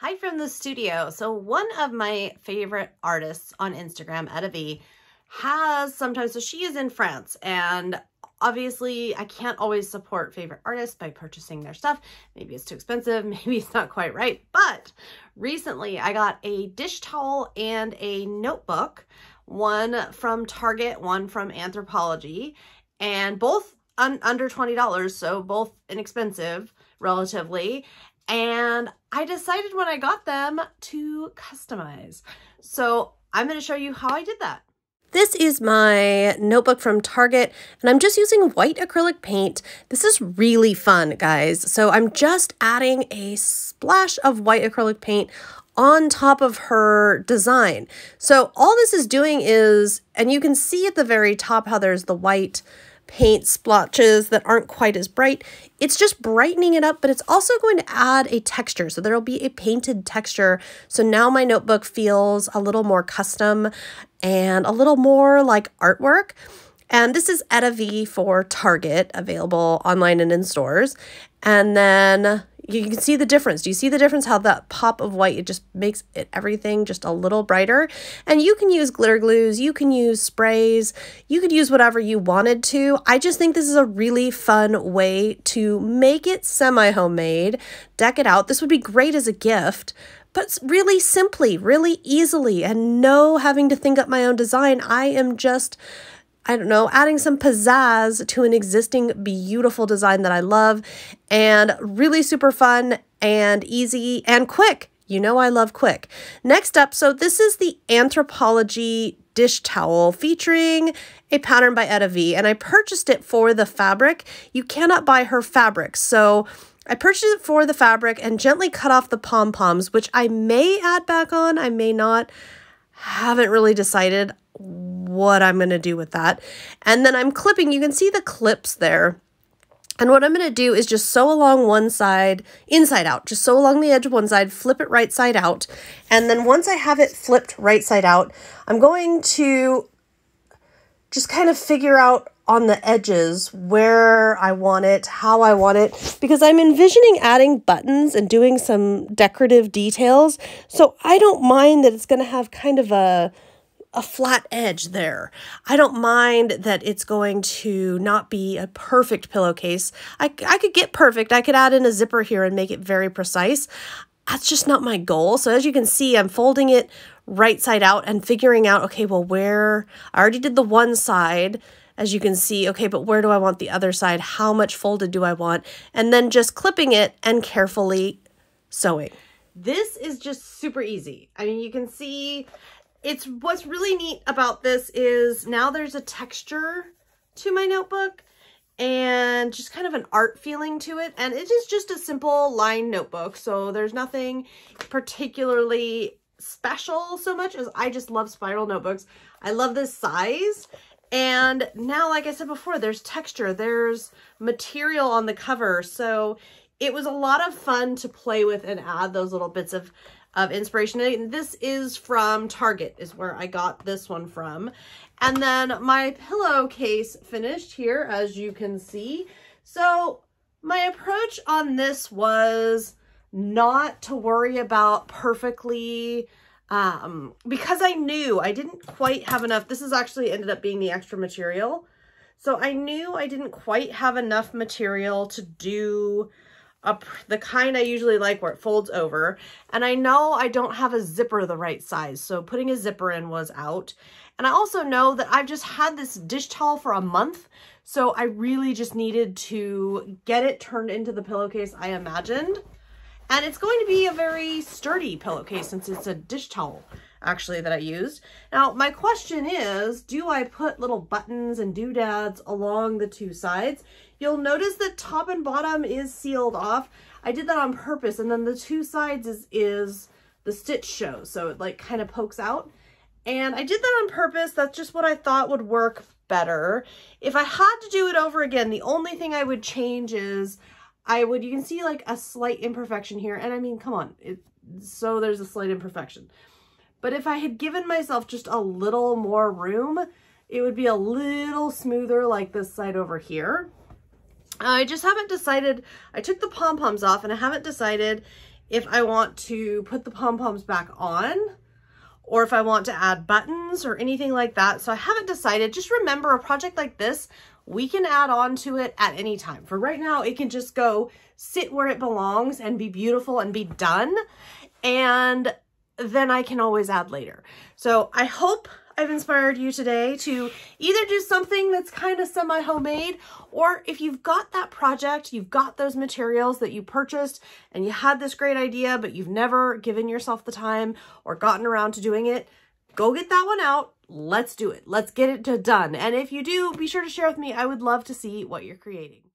Hi from the studio. So one of my favorite artists on Instagram, EttaVee, has sometimes, so she is in France and obviously I can't always support favorite artists by purchasing their stuff. Maybe it's too expensive, maybe it's not quite right, but recently I got a dish towel and a notebook, one from Target, one from Anthropologie, and both un under $20, so both inexpensive relatively. And I decided when I got them to customize. So I'm going to show you how I did that. This is my notebook from Target, and I'm just using white acrylic paint. This is really fun, guys. So I'm just adding a splash of white acrylic paint on top of her design. So all this is doing is, and you can see at the very top how there's the white paint splotches that aren't quite as bright. It's just brightening it up, but it's also going to add a texture. So there'll be a painted texture. So now my notebook feels a little more custom and a little more like artwork. And this is EttaVee for Target, available online and in stores. And then you can see the difference. Do you see the difference? How that pop of white, it just makes it everything just a little brighter. And you can use glitter glues, you can use sprays, you could use whatever you wanted to. I just think this is a really fun way to make it semi-homemade, deck it out. This would be great as a gift, but really simply, really easily, and no having to think up my own design. I am just I don't know, adding some pizzazz to an existing beautiful design that I love and really super fun and easy and quick. You know I love quick. Next up, so this is the Anthropologie dish towel featuring a pattern by EttaVee, and I purchased it for the fabric. You cannot buy her fabric, so I purchased it for the fabric and gently cut off the pom-poms, which I may add back on, I may not. Haven't really decided what I'm going to do with that. And then I'm clipping, you can see the clips there. And what I'm going to do is just sew along one side, inside out, just sew along the edge of one side, flip it right side out. And then once I have it flipped right side out, I'm going to just kind of figure out on the edges where I want it, how I want it, because I'm envisioning adding buttons and doing some decorative details. So I don't mind that it's going to have kind of a a flat edge there. I don't mind that it's going to not be a perfect pillowcase. I, I could get perfect. I could add in a zipper here and make it very precise. That's just not my goal. So as you can see, I'm folding it right side out and figuring out, okay, well, where I already did the one side as you can see, okay, but where do I want the other side? How much folded do I want? And then just clipping it and carefully sewing. This is just super easy. I mean, you can see it's what's really neat about this is now there's a texture to my notebook and just kind of an art feeling to it. And it is just a simple line notebook. So there's nothing particularly special so much as I just love spiral notebooks. I love this size. And now, like I said before, there's texture, there's material on the cover. So it was a lot of fun to play with and add those little bits of of inspiration. And this is from Target is where I got this one from. And then my pillowcase finished here, as you can see. So my approach on this was not to worry about perfectly um, because I knew I didn't quite have enough. This is actually ended up being the extra material. So I knew I didn't quite have enough material to do a, the kind I usually like where it folds over. And I know I don't have a zipper the right size, so putting a zipper in was out. And I also know that I've just had this dish towel for a month, so I really just needed to get it turned into the pillowcase I imagined. And it's going to be a very sturdy pillowcase since it's a dish towel actually that I used. Now my question is, do I put little buttons and doodads along the two sides? You'll notice that top and bottom is sealed off. I did that on purpose and then the two sides is, is the stitch show. So it like kind of pokes out. And I did that on purpose. That's just what I thought would work better. If I had to do it over again, the only thing I would change is I would, you can see like a slight imperfection here. And I mean, come on. It, so there's a slight imperfection. But if I had given myself just a little more room, it would be a little smoother like this side over here. I just haven't decided, I took the pom-poms off and I haven't decided if I want to put the pom-poms back on or if I want to add buttons or anything like that. So I haven't decided. Just remember a project like this, we can add on to it at any time. For right now, it can just go sit where it belongs and be beautiful and be done. And then I can always add later. So I hope I've inspired you today to either do something that's kind of semi-homemade, or if you've got that project, you've got those materials that you purchased and you had this great idea, but you've never given yourself the time or gotten around to doing it, go get that one out. Let's do it. Let's get it to done. And if you do, be sure to share with me. I would love to see what you're creating.